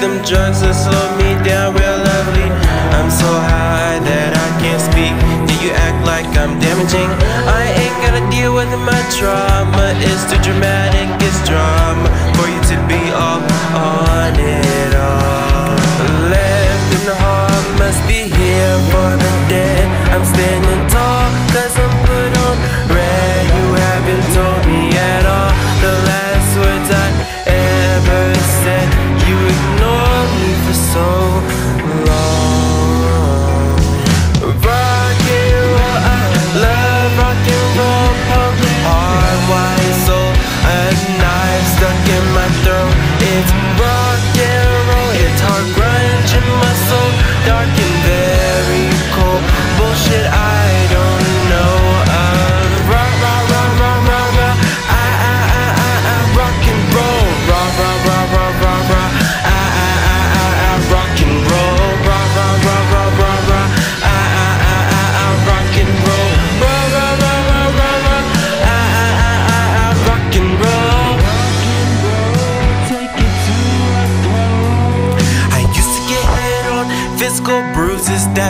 them drugs that slow me down real lovely. I'm so high that I can't speak. Do you act like I'm damaging? I ain't gotta deal with my trauma. It's too dramatic, it's drama for you to be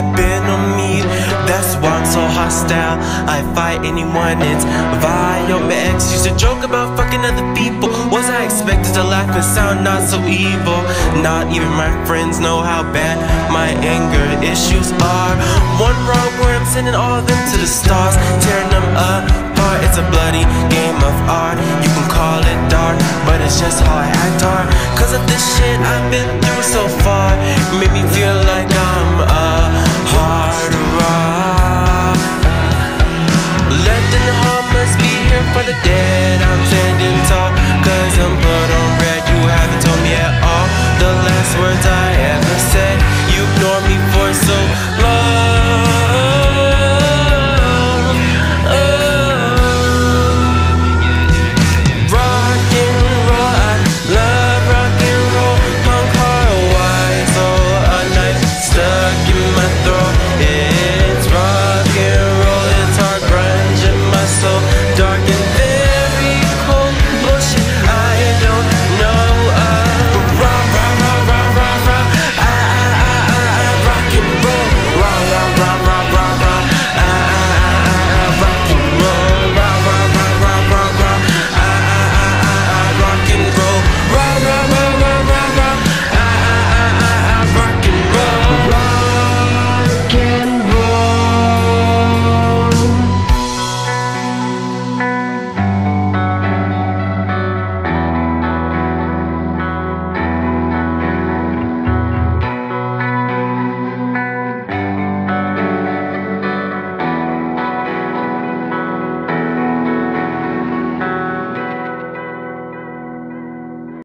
on me. That's why I'm so hostile. I fight anyone, it's vile. My ex used to joke about fucking other people. Was I expected to laugh and sound not so evil? Not even my friends know how bad my anger issues are. One wrong word, I'm sending all of them to the stars, tearing them apart. It's a bloody game of art. You can call it dark, but it's just how I act hard. Cause of this shit I've been through so far. Made me feel for the dead.